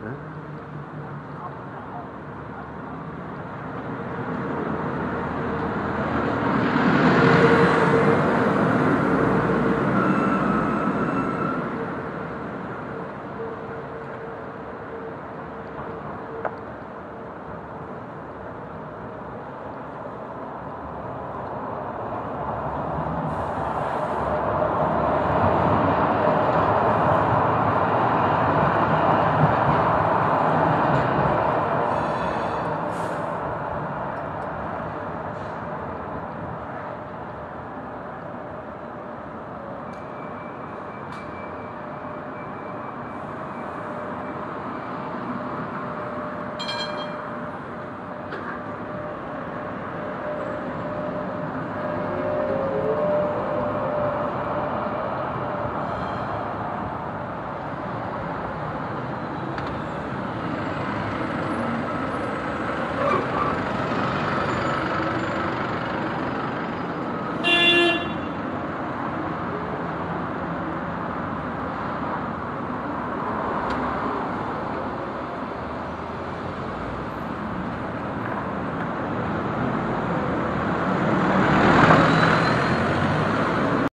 Huh?